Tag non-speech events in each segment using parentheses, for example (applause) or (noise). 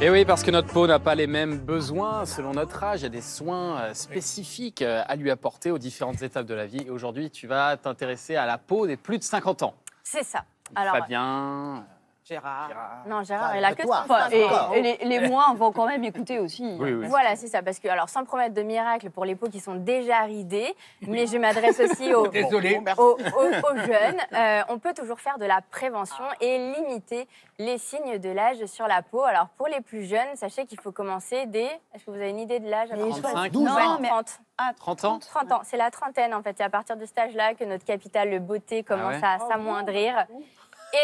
Et oui, parce que notre peau n'a pas les mêmes besoins selon notre âge. Il y a des soins euh, spécifiques euh, à lui apporter aux différentes étapes de la vie. Et aujourd'hui, tu vas t'intéresser à la peau des plus de 50 ans. C'est ça. Alors, Fabien, Gérard. Gérard. non, Gérard, Enfin, il a que toi. 35 Enfin, et, les, les moins vont quand même écouter aussi. Oui, oui. Voilà, c'est ça. Parce que, alors, sans promettre de miracle pour les peaux qui sont déjà ridées, mais je m'adresse aussi aux, Désolé. aux, aux- aux jeunes, euh, on peut toujours faire de la prévention et limiter les signes de l'âge sur la peau. Alors, pour les plus jeunes, sachez qu'il faut commencer dès. Est-ce que vous avez une idée de l'âge à peu près? 35, 12 Ouais, ans. mais- 30. 30 ans 30 ans, c'est la trentaine en fait. C'est à partir de cet âge-là que notre capital beauté commence Ah à s'amoindrir.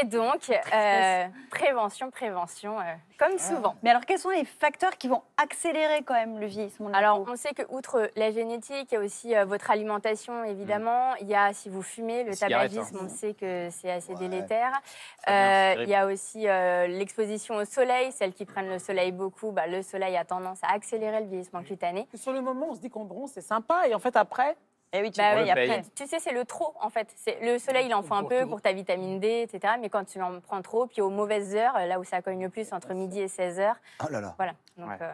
Et donc, euh, prévention, prévention, euh, comme souvent. Mais alors, quels sont les facteurs qui vont accélérer quand même le vieillissement Alors, on sait que outre la génétique, il y a aussi euh, votre alimentation, évidemment. Il y a, si vous fumez, le cigarettes, tabagisme, hein. on sait que c'est assez Ouais. délétère. Euh, il y a aussi euh, l'exposition au soleil. Celles qui prennent le soleil beaucoup, bah, le soleil a tendance à accélérer le vieillissement cutané. Sur le moment, on se dit qu'on bronze, c'est sympa. Et en fait, après, Eh oui, tu Bah après. Tu sais, c'est le trop, en fait. C'est- Le soleil, il en faut un peu pour ta vitamine D, etc. Mais quand tu en prends trop, puis aux mauvaises heures, là où ça cogne le plus, entre midi et 16 heures, Oh là là. voilà. Donc, Ouais. euh,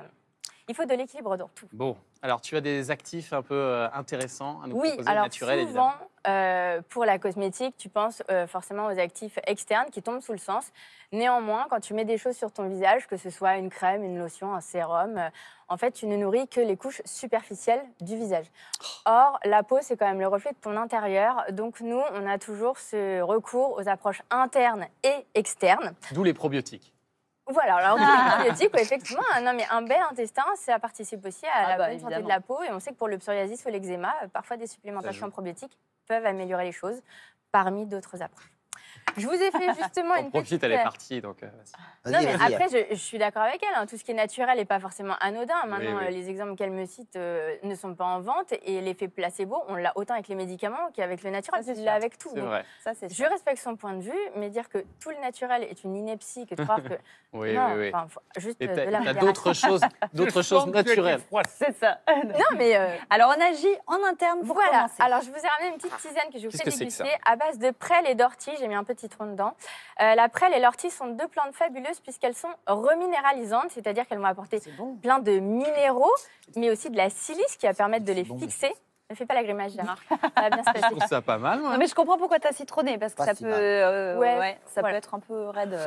il faut de l'équilibre dans tout. Bon, alors tu as des actifs un peu euh, intéressants à nous Oui, proposer, alors naturels souvent, évidemment. euh, pour la cosmétique, tu penses euh, forcément aux actifs externes qui tombent sous le sens. Néanmoins, quand tu mets des choses sur ton visage, que ce soit une crème, une lotion, un sérum, euh, en fait, tu ne nourris que les couches superficielles du visage. Or, la peau, c'est quand même le reflet de ton intérieur. Donc, nous, on a toujours ce recours aux approches internes et externes. D'où les probiotiques. Voilà, alors oui, effectivement, un- non, mais un bel intestin, ça participe aussi à Ah la bah, bonne santé de la peau. Et on sait que pour le psoriasis ou l'eczéma, euh, parfois des supplémentations probiotiques peuvent améliorer les choses parmi d'autres approches. Je vous ai fait justement une profite, petite... elle est partie, donc euh. Non, mais après, je, je suis d'accord avec elle. hein. Tout ce qui est naturel n'est pas forcément anodin. Maintenant, oui. euh, les exemples qu'elle me cite euh, ne sont pas en vente. Et l'effet placebo, on l'a autant avec les médicaments qu'avec le naturel. Ça, c'est Tu l'as avec tout. c'est Donc, vrai. Ça, c'est Je sûr. respecte son point de vue, mais dire que tout le naturel est une ineptie, que de croire que. (laughs) Oui, non, oui, oui. juste Et euh, de la d'autres choses, (laughs) d'autres choses naturelles. C'est ça. (laughs) Non, mais euh, Alors, on agit en interne pour voilà. commencer. Alors, je vous ai ramené une petite tisane que je vous fais déguster à base de prêle et d'ortie. J'ai mis un petit tronc dedans. Euh, la prêle et l'ortie sont deux plantes fabuleuses puisqu'elles sont reminéralisantes, c'est-à-dire qu'elles vont apporter bon. plein de minéraux, mais aussi de la silice qui va permettre de les bon. fixer. Ne fais pas la grimace, Gérard. (laughs) Ça va bien se Je trouve ça pas mal, moi. Non, mais je comprends pourquoi tu as citronné, parce que Pas ça si peut, mal. euh, Ouais, ouais, ça voilà. peut être un peu raide.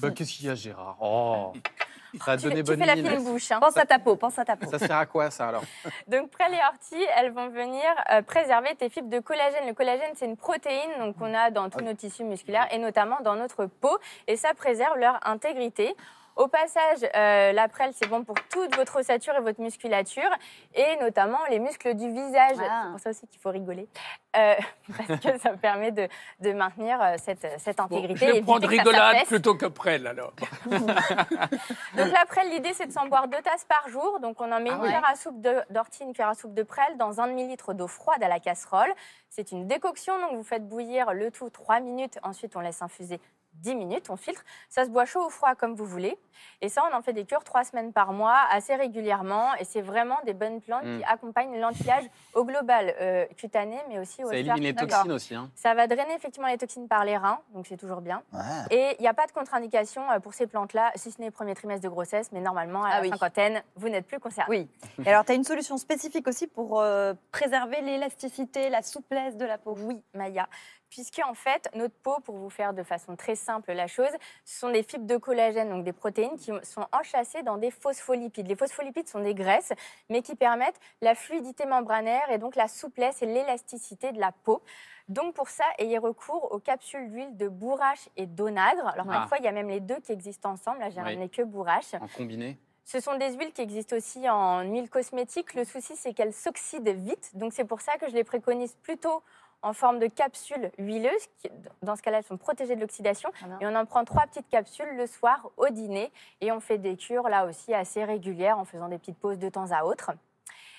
Bah, Qu'est-ce qu'il y a, Gérard? Oh (laughs) Ça a Tu, donné tu bonne fais la fine bouche. hein. Pense à ta peau, pense à ta peau. Ça sert à quoi, ça, alors? (laughs) Donc, près les orties, elles vont venir euh, préserver tes fibres de collagène. Le collagène, c'est une protéine donc qu'on a dans tous nos tissus musculaires et notamment dans notre peau. Et ça préserve leur intégrité. Au passage, euh, la prêle, c'est bon pour toute votre ossature et votre musculature, et notamment les muscles du visage. Ah. C'est pour ça aussi qu'il faut rigoler, Euh, (laughs) parce que ça permet de, de maintenir euh, cette, cette Bon, intégrité. je vais prendre que rigolade plutôt que prêle, alors. (laughs) Donc la prêle, l'idée, c'est de s'en boire deux tasses par jour. Donc on en met Ah une ouais. cuillère à soupe d'ortie, une cuillère à soupe de prêle dans un demi-litre d'eau froide à la casserole. C'est une décoction, donc vous faites bouillir le tout 3 minutes. Ensuite, on laisse infuser 10 minutes, on filtre. Ça se boit chaud ou froid comme vous voulez. Et ça, on en fait des cures 3 semaines par mois, assez régulièrement. Et c'est vraiment des bonnes plantes Mm. qui accompagnent l'anti-âge au global, euh, cutané, mais aussi au Ça élimine les toxines aussi. Hein. Ça va drainer effectivement les toxines par les reins, donc c'est toujours bien. Ouais. Et il n'y a pas de contre-indication euh, pour ces plantes-là, si ce n'est le premier trimestre de grossesse, mais normalement, à Ah la oui. cinquantaine, vous n'êtes plus concerné. Oui. Et alors, tu as une solution spécifique aussi pour euh, préserver l'élasticité, la souplesse de la peau? Oui, Maya. Puisque en fait, notre peau, pour vous faire de façon très simple la chose, ce sont des fibres de collagène, donc des protéines qui sont enchâssées dans des phospholipides. Les phospholipides sont des graisses, mais qui permettent la fluidité membranaire et donc la souplesse et l'élasticité de la peau. Donc pour ça, ayez recours aux capsules d'huile de bourrache et d'onagre. Alors Ah. parfois, il y a même les deux qui existent ensemble. Là, j'ai Oui. ramené que bourrache. En combiné. Ce sont des huiles qui existent aussi en huile cosmétique. Le souci, c'est qu'elles s'oxydent vite. Donc, c'est pour ça que je les préconise plutôt en forme de capsules huileuses. qui- dans ce cas-là, elles sont protégées de l'oxydation. Et on en prend trois petites capsules le soir au dîner. Et on fait des cures, là aussi, assez régulières en faisant des petites pauses de temps à autre.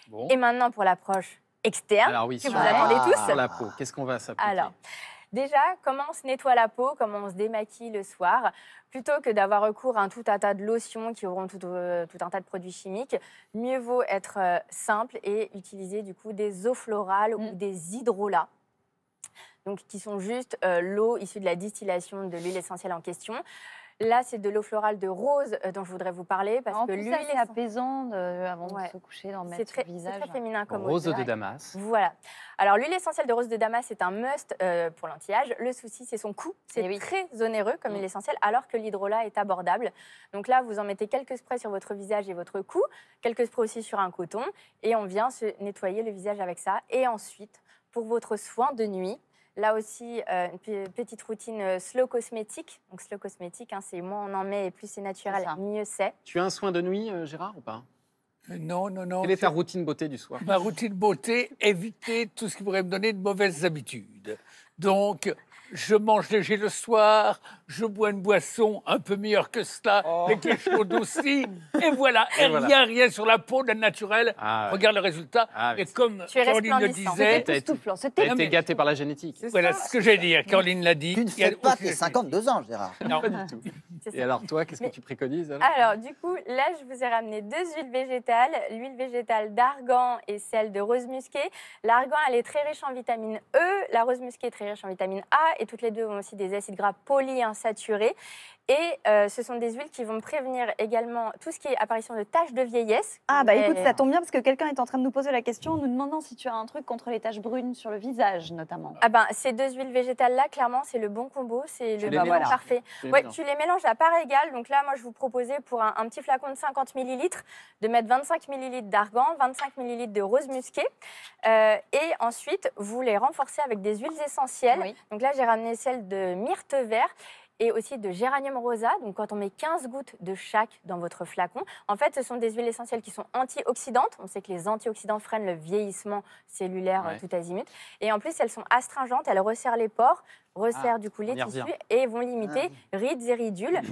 Bon. Et maintenant, pour l'approche externe. Alors oui, que vous la- attendez tous. Sur la peau, qu'est-ce qu'on va s'appliquer Alors, déjà, comment on se nettoie la peau, comment on se démaquille le soir, plutôt que d'avoir recours à un tout un tas de lotions qui auront tout, euh, tout un tas de produits chimiques, mieux vaut être euh, simple et utiliser du coup des eaux florales ou Mm. des hydrolats. Donc qui sont juste euh, l'eau issue de la distillation de l'huile essentielle en question. Là, c'est de l'eau florale de rose euh, dont je voudrais vous parler parce en que l'huile ça, c'est essentielle- apaisant de- avant Ouais. de se coucher, d'en c'est mettre très, sur le c'est visage. très féminin comme Rose odeur. de Damas. Voilà. Alors, l'huile essentielle de rose de Damas, c'est un must euh, pour l'anti-âge. Le souci, c'est son coût. C'est Eh oui. très onéreux comme Mm. huile essentielle, alors que l'hydrolat est abordable. Donc là, vous en mettez quelques sprays sur votre visage et votre cou, quelques sprays aussi sur un coton, et on vient se nettoyer le visage avec ça. Et ensuite, pour votre soin de nuit, Là aussi, euh, une pe- petite routine euh, slow cosmétique. Donc slow cosmétique, hein, c'est moins on en met et plus c'est naturel, mieux c'est. Tu as un soin de nuit, euh, Gérard, ou pas? Non, non, non. Quelle est ta routine beauté du soir? Ma routine beauté, éviter tout ce qui pourrait me donner de mauvaises habitudes. Donc, je mange léger le soir, je bois une boisson un peu meilleure que cela, Oh. mais qui est chaude aussi. Et voilà, Et et voilà. rien, rien sur la peau, d'un naturel. Ah, ouais. Regarde le résultat. Ah, et comme Tu Caroline le disait, C'était été gâté par la génétique. voilà ce que j'ai dit. Caroline l'a dit. Tu ne il y a fais pas tes la 52 ans, Gérard. Non. Pas du tout. C'est Et alors, toi, qu'est-ce que tu préconises alors? Alors, du coup, là, je vous ai ramené deux huiles végétales, l'huile végétale d'argan et celle de rose musquée. L'argan, elle est très riche en vitamine E, la rose musquée est très riche en vitamine A, et toutes les deux ont aussi des acides gras polyinsaturés. Et euh, ce sont des huiles qui vont prévenir également tout ce qui est apparition de taches de vieillesse. Ah bah écoute, ça tombe bien parce que quelqu'un est en train de nous poser la question en nous demandant si tu as un truc contre les taches brunes sur le visage notamment. Ah ben, ces deux huiles végétales-là, clairement, c'est le bon combo, c'est le bon mélanges. parfait. Tu les Ouais, tu les mélanges à part égale. Donc là, moi, je vous proposais pour un, un petit flacon de 50 millilitres de mettre 25 millilitres d'argan, 25 millilitres de rose musquée. Euh, et ensuite, vous les renforcez avec des huiles essentielles. Oui. Donc là, j'ai ramené celle de myrte vert et aussi de géranium rosa. Donc quand on met 15 gouttes de chaque dans votre flacon, en fait, ce sont des huiles essentielles qui sont antioxydantes. On sait que les antioxydants freinent le vieillissement cellulaire euh, Ouais. tout azimut. Et en plus, elles sont astringentes, elles resserrent les pores, resserrent du coup les revient. tissus et vont limiter rides et ridules. (coughs)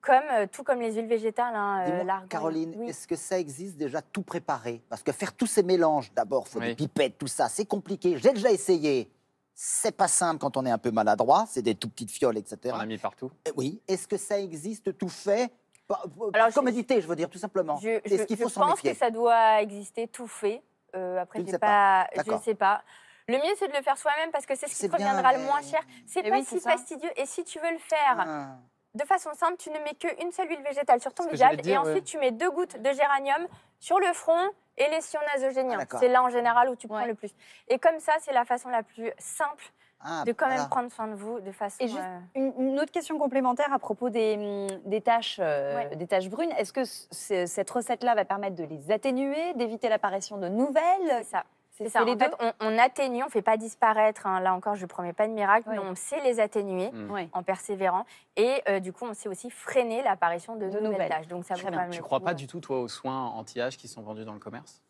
Comme, euh, tout comme les huiles végétales, hein, euh. Caroline, Oui. est-ce que ça existe déjà tout préparé? Parce que faire tous ces mélanges, d'abord, faut Oui. des pipettes, tout ça, c'est compliqué. J'ai déjà essayé. C'est pas simple quand on est un peu maladroit, c'est des tout petites fioles, etc. On a mis partout. Eh Oui. Est-ce que ça existe tout fait? Pas- Alors, je- Commodité, je veux dire, tout simplement. Je, je- je faut s'en pense que ça doit exister tout fait. Euh, après, Tu ne sais pas, je D'accord. sais pas. Le mieux, c'est de le faire soi-même parce que c'est ce qui te reviendra le moins cher. C'est Eh pas oui, si fastidieux. Et si tu veux le faire Ah. de façon simple, tu ne mets qu'une seule huile végétale sur ton Ce visage dire, et ensuite ouais. tu mets deux gouttes de géranium sur le front et les sillons nasogéniens. Ah, c'est là en général où tu prends Ouais. le plus. Et comme ça, c'est la façon la plus simple Ah, de quand même prendre soin de vous de façon. Et juste euh, Une, une autre question complémentaire à propos des, hum, des, taches, euh, Ouais. des taches brunes. Est-ce que cette recette-là va permettre de les atténuer, d'éviter l'apparition de nouvelles? C'est ça. C'est ça. les En deux fait, on, on atténue, on ne fait pas disparaître. hein. Là encore, je ne promets pas de miracle, Oui. mais on sait les atténuer. Mm. En persévérant. Et euh, du coup, on sait aussi freiner l'apparition de, De nouvelles, nouvelles. tâches. Donc ça vaut Très quand bien. même Tu le crois coup, pas euh. du tout, toi, aux soins anti-âge qui sont vendus dans le commerce?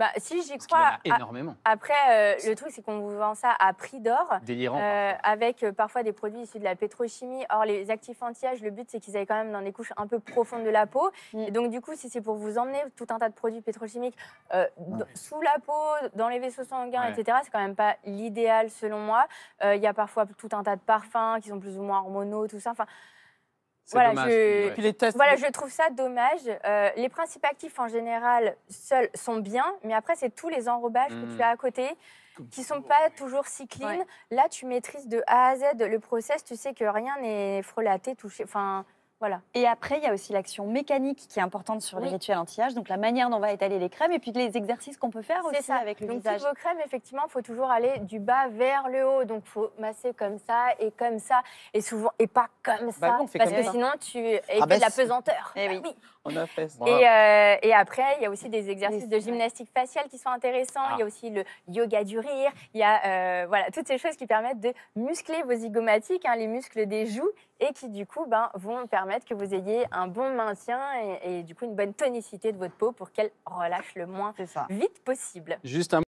Bah, si j'y y en crois. a a- énormément. Après, euh, le truc, c'est qu'on vous vend ça à prix d'or. Délirant. euh, avec euh, parfois des produits issus de la pétrochimie. Or, les actifs anti-âge, le but, c'est qu'ils aillent quand même dans des couches un peu profondes de la peau. Mm. Et donc, du coup, si c'est pour vous emmener tout un tas de produits pétrochimiques euh, sous la peau, dans les vaisseaux sanguins, Ouais. etc., c'est quand même pas l'idéal selon moi. Euh, Il y a parfois tout un tas de parfums qui sont plus ou moins hormonaux, tout ça. Enfin, voilà, dommage. je- ouais. Et puis les tests. Voilà, je trouve ça dommage. Euh, les principes actifs en général seuls sont bien, mais après c'est tous les enrobages que tu as à côté qui sont pas toujours si clean. Ouais. Là, tu maîtrises de A à Z le process, tu sais que rien n'est frelaté, touché. Enfin, voilà. Et après, il y a aussi l'action mécanique qui est importante sur les Oui. rituels anti-âge, donc la manière dont on va étaler les crèmes et puis les exercices qu'on peut faire C'est aussi ça. avec le Donc visage. toutes vos crèmes, effectivement, il faut toujours aller du bas vers le haut. Donc il faut masser comme ça et comme ça et souvent et pas comme ça, Bah oui, fait parce comme que ça. sinon tu Ah bah, de la pesanteur. Eh Bah oui. On a fait ça. Et, euh, et après, il y a aussi des exercices Oui, de gymnastique faciale qui sont intéressants. Ah. Il y a aussi le yoga du rire. Il y a euh, voilà, toutes ces choses qui permettent de muscler vos zygomatiques, hein, les muscles des joues, et qui du coup ben, vont permettre que vous ayez un bon maintien et, et du coup une bonne tonicité de votre peau pour qu'elle relâche le moins vite possible. Juste un